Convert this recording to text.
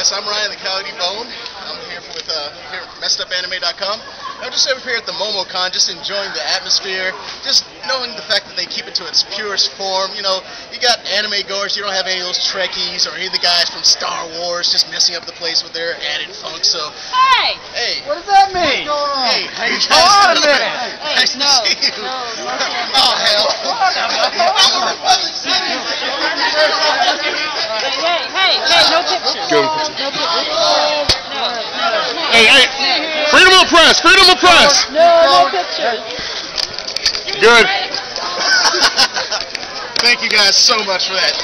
Yes, I'm Ryan, the Coyote Bone. I'm here with uh, here at MessedUpAnime.com. I'm just over here at the MomoCon, just enjoying the atmosphere, just knowing the fact that they keep it to its purest form. You know, you got anime goers, you don't have any of those Trekkies or any of the guys from Star Wars just messing up the place with their added funk. So, Hey! hey, What does that mean? hey, how you guys Hold on a minute. Hey, Nice to no, see you. no, no, no. Oh hell! Hey, hey, hey, hey, no pictures. Go. No pictures. No, no, no. Hey, hey, freedom of press, freedom of press. No, no pictures. Good. Thank you guys so much for that.